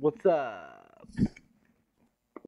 What's up?